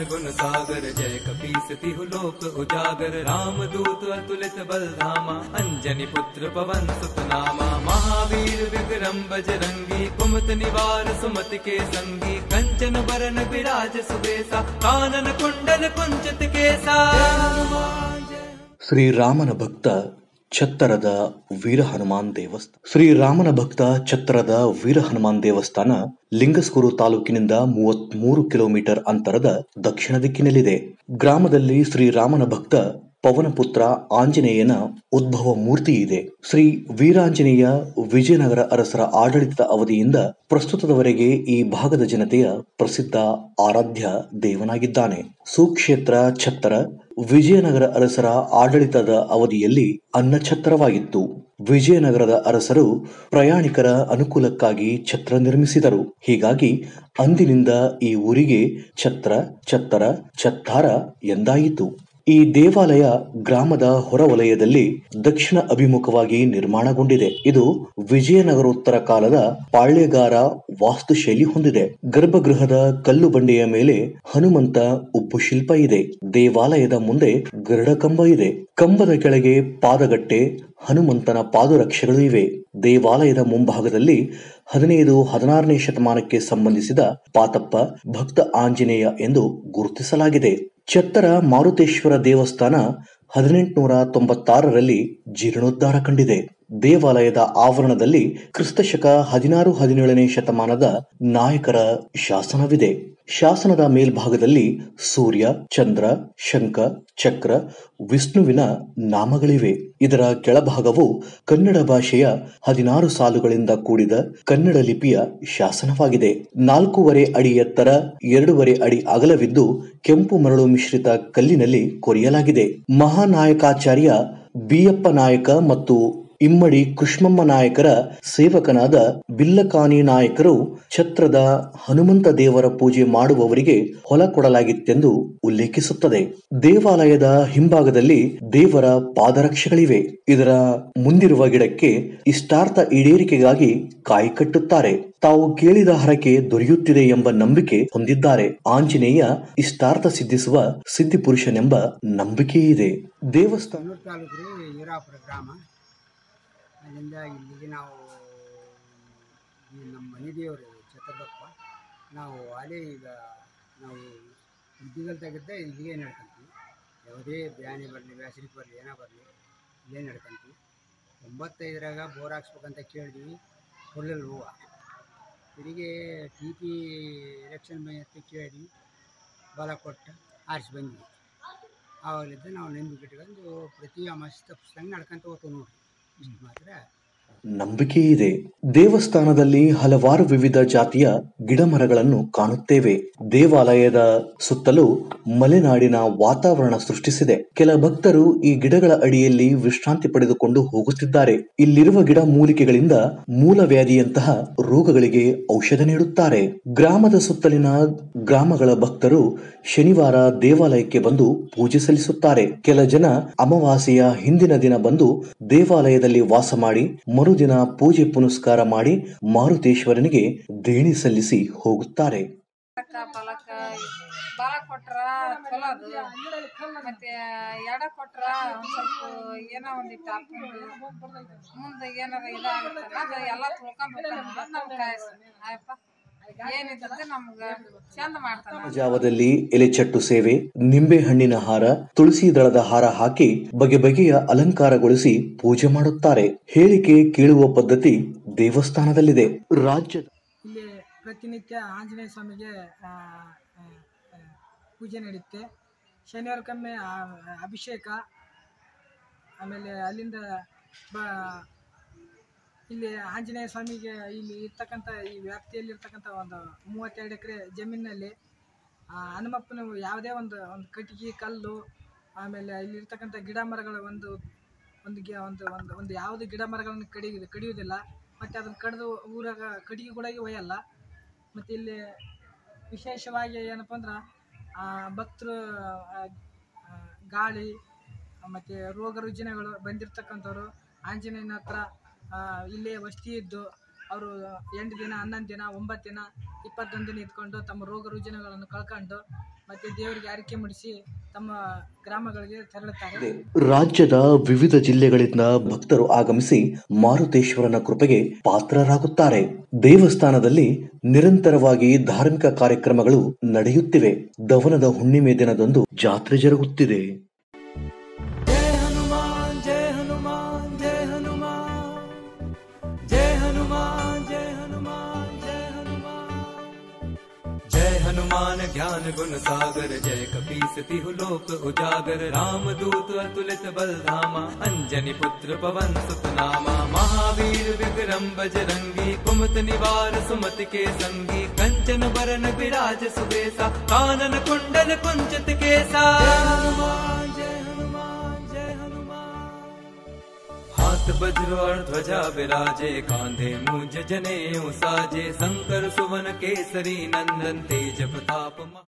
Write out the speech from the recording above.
हनुमान ज्ञान गुण सागर जय कपीस तिहु लोक उजागर राम दूत अतुलित बल धामा अंजनी पुत्र पवन सुत नामा महावीर विक्रम बजरंगी कुमत निवार सुमति के संगी कंचन बरन विराज सुबेसा कानन कुंडल कुंचित केसा जय हनुमान जय ಶ್ರೀರಾಮನ ಭಕ್ತ ಛತ್ತರದ ವೀರ ಹನುಮಾನ್ ದೇವಸ್ಥಾನ ಶ್ರೀರಾಮನ ಭಕ್ತ ಛತ್ತರದ ವೀರ ಹನುಮಾನ್ ದೇವಸ್ಥಾನ ಲಿಂಗಸ್ಕೂರು ತಾಲೂಕಿನಿಂದ ಮೂವತ್ಮೂರು ಕಿಲೋಮೀಟರ್ ಅಂತರದ ದಕ್ಷಿಣ ದಿಕ್ಕಿನಲ್ಲಿದೆ. ಗ್ರಾಮದಲ್ಲಿ ಶ್ರೀರಾಮನ ಭಕ್ತ ಪವನಪುತ್ರ ಆಂಜನೇಯನ ಉದ್ಭವ ಮೂರ್ತಿ ಇದೆ. ಶ್ರೀ ವೀರಾಂಜನೇಯ ವಿಜಯನಗರ ಅರಸರ ಆಡಳಿತದ ಅವಧಿಯಿಂದ ಪ್ರಸ್ತುತದವರೆಗೆ ಈ ಭಾಗದ ಜನತೆಯ ಪ್ರಸಿದ್ಧ ಆರಾಧ್ಯ ದೇವನಾಗಿದ್ದಾನೆ. ಸುಕ್ಷೇತ್ರ ಛತ್ತರ ವಿಜಯನಗರ ಅರಸರ ಆಡಳಿತದ ಅವಧಿಯಲ್ಲಿ ಅನ್ನಛತ್ರವಾಗಿತ್ತು. ವಿಜಯನಗರದ ಅರಸರು ಪ್ರಯಾಣಿಕರ ಅನುಕೂಲಕ್ಕಾಗಿ ಛತ್ರ ನಿರ್ಮಿಸಿದರು. ಹೀಗಾಗಿ ಅಂದಿನಿಂದ ಈ ಊರಿಗೆ ಛತ್ರ, ಛತ್ತರ ಛತ್ತಾರ ಎಂದಾಯಿತು. ಈ ದೇವಾಲಯ ಗ್ರಾಮದ ಹೊರವಲಯದಲ್ಲಿ ದಕ್ಷಿಣ ಅಭಿಮುಖವಾಗಿ ನಿರ್ಮಾಣಗೊಂಡಿದೆ. ಇದು ವಿಜಯನಗರೋತ್ತರ ಕಾಲದ ಪಾಳ್ಯಗಾರ ವಾಸ್ತುಶೈಲಿ ಹೊಂದಿದೆ. ಗರ್ಭಗೃಹದ ಕಲ್ಲು ಬಂಡೆಯ ಮೇಲೆ ಹನುಮಂತ ಉಬ್ಬು ಶಿಲ್ಪ ಇದೆ. ದೇವಾಲಯದ ಮುಂದೆ ಗರುಡ ಕಂಬ ಇದೆ. ಕಂಬದ ಕೆಳಗೆ ಪಾದಗಟ್ಟೆ ಹನುಮಂತನ ಪಾದರಕ್ಷೆಗಳು ಇವೆ ದೇವಾಲಯದ ಮುಂಭಾಗದಲ್ಲಿ ಹದಿನೈದು ಹದಿನಾರನೇ ಶತಮಾನಕ್ಕೆ ಸಂಬಂಧಿಸಿದ ಪಾತಪ್ಪ, ಭಕ್ತ ಆಂಜನೇಯ ಎಂದು ಗುರುತಿಸಲಾಗಿದೆ. ಚತ್ತರ ಮಾರುತೇಶ್ವರ ದೇವಸ್ಥಾನ ಹದಿನೆಂಟುನೂರ ತೊಂಬತ್ತಾರರಲ್ಲಿ ಜೀರ್ಣೋದ್ಧಾರ ಕಂಡಿದೆ. ದೇವಾಲಯದ ಆವರಣದಲ್ಲಿ ಕ್ರಿಸ್ತಶಕ ಹದಿನಾರು ಹದಿನೇಳನೇ ಶತಮಾನದ ನಾಯಕರ ಶಾಸನವಿದೆ. ಶಾಸನದ ಮೇಲ್ಭಾಗದಲ್ಲಿ ಸೂರ್ಯ, ಚಂದ್ರ, ಶಂಖ, ಚಕ್ರ, ವಿಷ್ಣುವಿನ ನಾಮಗಳಿವೆ. ಇದರ ಕೆಳಭಾಗವು ಕನ್ನಡ ಭಾಷೆಯ ಹದಿನಾರು ಸಾಲುಗಳಿಂದ ಕೂಡಿದ ಕನ್ನಡ ಲಿಪಿಯ ಶಾಸನವಾಗಿದೆ. ನಾಲ್ಕೂವರೆ ಅಡಿ ಎತ್ತರ, ಎರಡೂವರೆ ಅಡಿ ಅಗಲವಿದ್ದು ಕೆಂಪು ಮರಳು ಮಿಶ್ರಿತ ಕಲ್ಲಿನಲ್ಲಿ ಕೊರೆಯಲಾಗಿದೆ. ಮಹಾನಾಯಕಾಚಾರ್ಯ ಬಿಯಪ್ಪ ನಾಯಕ ಮತ್ತು ಇಮ್ಮಡಿ ಕೃಷ್ಣಮ್ಮ ನಾಯಕರ ಸೇವಕನಾದ ಬಿಲ್ಲಕಾನಿ ನಾಯಕರು ಛತ್ರದ ಹನುಮಂತ ದೇವರ ಪೂಜೆ ಮಾಡುವವರಿಗೆ ಹೊಲ ಕೊಡಲಾಗಿತ್ತೆಂದು ಉಲ್ಲೇಖಿಸುತ್ತದೆ. ದೇವಾಲಯದ ಹಿಂಭಾಗದಲ್ಲಿ ದೇವರ ಪಾದರಕ್ಷೆಗಳಿವೆ. ಇದರ ಮುಂದಿರುವ ಗಿಡಕ್ಕೆ ಇಷ್ಟಾರ್ಥ ಈಡೇರಿಕೆಗಾಗಿ ಕಾಯಿ ಕಟ್ಟುತ್ತಾರೆ. ತಾವು ಕೇಳಿದ ಹರಕೆ ದೊರೆಯುತ್ತಿದೆ ಎಂಬ ನಂಬಿಕೆ ಹೊಂದಿದ್ದಾರೆ. ಆಂಜನೇಯ ಇಷ್ಟಾರ್ಥ ಸಿದ್ಧಿಸುವ ಸಿದ್ಧಿಪುರುಷನೆಂಬ ನಂಬಿಕೆ ಇದೆ ದೇವಸ್ಥಾನ ಗ್ರಾಮ. ಅಲ್ಲಿಂದ ಇಲ್ಲಿಗೆ ನಾವು, ಈ ನಮ್ಮ ಮನೆ ದೇವರು ಚತುರ್ದಪ್ಪ ನಾವು ಅಲ್ಲೇ ಈಗ ನಾವು ಉದ್ಯೋಗಲ್ದಾಗಿದ್ದ ಇಲ್ಲಿಗೆ ನಡ್ಕೊಂತೀವಿ. ಯಾವುದೇ ಬ್ಯಾನೆ ಬರಲಿ, ಬ್ಯಾಸರಿ ಬರಲಿ, ಏನೋ ಬರಲಿ, ಇಲ್ಲೇ ನಡ್ಕೊಂತೀವಿ. ಒಂಬತ್ತೈದರಾಗ ಬೋರ್ ಹಾಕ್ಸ್ಬೇಕಂತ ಕೇಳಿದ್ವಿ, ಕೊಡಲಿಲ್ಲ ಹೂವು. ತಿರುಗಿ ಟಿ ಪಿ ಎಲೆಕ್ಷನ್ ಅಂತ ಕೇಳಿ ಬಲ ಕೊಟ್ಟು, ಆರಿಸಿ ಬಂದ್ವಿ. ಆವಾಗಲಿದ್ದ ನಾವು ನಂಬಿಕೆ ಇಟ್ಕೊಂಡು ಪ್ರತಿ ಮಸ್ತ್ ತಪ್ಪಿಸ್ದಂಗೆ ನಡ್ಕೊಂತ ಹೋಗ್ತೀವಿ ನೋಡ್ರಿ. ಮಾತ್ರ ನಂಬಿಕೆ ಇದೆ. ದೇವಸ್ಥಾನದಲ್ಲಿ ಹಲವಾರು ವಿವಿಧ ಜಾತಿಯ ಗಿಡ ಮರಗಳನ್ನು ಕಾಣುತ್ತೇವೆ. ದೇವಾಲಯದ ಸುತ್ತಲೂ ಮಲೆನಾಡಿನ ವಾತಾವರಣ ಸೃಷ್ಟಿಸಿದೆ. ಕೆಲ ಭಕ್ತರು ಈ ಗಿಡಗಳ ಅಡಿಯಲ್ಲಿ ವಿಶ್ರಾಂತಿ ಪಡೆದುಕೊಂಡು ಹೋಗುತ್ತಿದ್ದಾರೆ. ಇಲ್ಲಿರುವ ಗಿಡ ಮೂಲಿಕೆಗಳಿಂದ ಮೂಲವ್ಯಾಧಿಯಂತಹ ರೋಗಗಳಿಗೆ ಔಷಧ ನೀಡುತ್ತಾರೆ. ಗ್ರಾಮದ ಸುತ್ತಲಿನ ಗ್ರಾಮಗಳ ಭಕ್ತರು ಶನಿವಾರ ದೇವಾಲಯಕ್ಕೆ ಬಂದು ಪೂಜೆ ಸಲ್ಲಿಸುತ್ತಾರೆ. ಕೆಲ ಜನ ಅಮಾವಾಸ್ಯೆಯ ಹಿಂದಿನ ದಿನ ಬಂದು ದೇವಾಲಯದಲ್ಲಿ ವಾಸ ಮಾಡಿ ಮರುದಿನ ಪೂಜೆ ಪುನಸ್ಕಾರ ಮಾಡಿ ಮಾರುತೇಶ್ವರನಿಗೆ ದೇಣಿ ಸಲ್ಲಿಸಿ ಹೋಗುತ್ತಾರೆ. ಫಲಕ ಬಾಲ ಕೊಟ್ರ ಚಲೋ ಅದು. ಮತ್ತೆ ಎಡ ಕೊಟ್ರ ಸ್ವಲ್ಪ ಏನೋ ಒಂದಿಟ್ಟು ಹಾಕೊಂಡು ಮುಂದೆ ಏನಾರ ಇದಾಗುತ್ತಲ್ಲ, ಅದು ಎಲ್ಲ ತಿಳ್ಕೊಂಡ್ಬಿಡ್ತಾನ ನಮ್ಗೆ ಕಾಯಸ್. ಆಯಪ್ಪ ಜಾವದಲ್ಲಿ ಎಲೆಚಟ್ಟು ಸೇವೆ ನಿಂಬೆ ಹಣ್ಣಿನ ಹಾರ ತುಳಸಿ ದಳದ ಹಾರ ಹಾಕಿ ಬಗೆ ಬಗೆಯ ಅಲಂಕಾರಗೊಳಿಸಿ ಪೂಜೆ ಮಾಡುತ್ತಾರೆ. ಹೇಳಿಕೆ ಕೇಳುವ ಪದ್ಧತಿ ದೇವಸ್ಥಾನದಲ್ಲಿದೆ. ರಾಜ್ಯದ ಇಲ್ಲಿ ಪ್ರತಿನಿತ್ಯ ಆಂಜನೇಯ ಸ್ವಾಮಿಗೆ ಪೂಜೆ ನಡೆಯುತ್ತೆ ಶನಿವಾರಕ್ಕೊಮ್ಮೆ ಅಭಿಷೇಕ ಆಮೇಲೆ ಅಲ್ಲಿಂದ ಬ ಇಲ್ಲಿ ಆಂಜನೇಯ ಸ್ವಾಮಿಗೆ ಇಲ್ಲಿ ಇರ್ತಕ್ಕಂಥ ಈ ವ್ಯಾಪ್ತಿಯಲ್ಲಿ ಇರ್ತಕ್ಕಂಥ ಒಂದು ಮೂವತ್ತೆರಡು ಎಕರೆ ಜಮೀನಿನಲ್ಲಿ ಹನುಮಪ್ಪನ ಯಾವುದೇ ಒಂದು ಒಂದು ಕಟ್ಟಿಗೆ, ಕಲ್ಲು, ಆಮೇಲೆ ಇಲ್ಲಿ ಇರ್ತಕ್ಕಂಥ ಗಿಡ ಮರಗಳ ಒಂದು ಒಂದು ಗಿ, ಒಂದು ಒಂದು ಒಂದು ಯಾವುದೇ ಗಿಡ ಮರಗಳನ್ನು ಕಡಿ, ಕಡಿಯುವುದಿಲ್ಲ. ಮತ್ತು ಅದನ್ನು ಕಡಿದು ಊರಾಗ ಕಟ್ಟಿಗೆ ಕೂಡ ಒಯ್ಯಲ್ಲ. ಮತ್ತು ಇಲ್ಲಿ ವಿಶೇಷವಾಗಿ ಏನಪ್ಪ ಅಂದ್ರೆ ಭಕ್ತರು ಗಾಳಿ, ಮತ್ತು ರೋಗ ರುಜಿನಗಳು ಬಂದಿರ್ತಕ್ಕಂಥವ್ರು, ಆಂಜನೇಯನ ಹತ್ರ ಆಹ್ಹ್ ಇಲ್ಲಿ ವಸತಿ ಇದ್ದು ಅವರು ಎಂಟು ದಿನ ಹನ್ನೊಂದು ದಿನ ಒಂಬತ್ತು ದಿನ ಇಪ್ಪತ್ತೊಂದು ದಿನ ಇದ್ಕೊಂಡು ತಮ್ಮ ರೋಗ ರುಜಿನಗಳನ್ನು ಕಳ್ಕೊಂಡು ಮತ್ತೆ ದೇವರಿಗೆ ಆರಕೆ ಮಾಡಿಸಿ ತಮ್ಮ ಗ್ರಾಮಗಳಿಗೆ ತೆರಳುತ್ತಾರೆ. ರಾಜ್ಯದ ವಿವಿಧ ಜಿಲ್ಲೆಗಳಿಂದ ಭಕ್ತರು ಆಗಮಿಸಿ ಮಾರುತೇಶ್ವರನ ಕೃಪೆಗೆ ಪಾತ್ರರಾಗುತ್ತಾರೆ. ದೇವಸ್ಥಾನದಲ್ಲಿ ನಿರಂತರವಾಗಿ ಧಾರ್ಮಿಕ ಕಾರ್ಯಕ್ರಮಗಳು ನಡೆಯುತ್ತಿವೆ. ದವನದ ಹುಣ್ಣಿಮೆ ದಿನದಂದು ಜಾತ್ರೆ ಜರುಗುತ್ತಿದೆ. ಜಯ ಹನುಮಾನ್ ಜಯ ಹನುಮಾನ್. हनुमान ज्ञान गुण सागर, जय कपीस तिहु लोक उजागर। राम दूत अतुलित बल धामा अंजनी पुत्र पवन सुतनामा। महावीर विक्रम बजरंगी कुमत निवार सुमत के संगी। कंचन बरन विराज सुबेसा, कानन कुंडल कुंचित केसा। हाथ वज्र ध्वजा विराजे कांधे मुझ जने साजे शंकर सुवन केसरी नंदन तेज प्रताप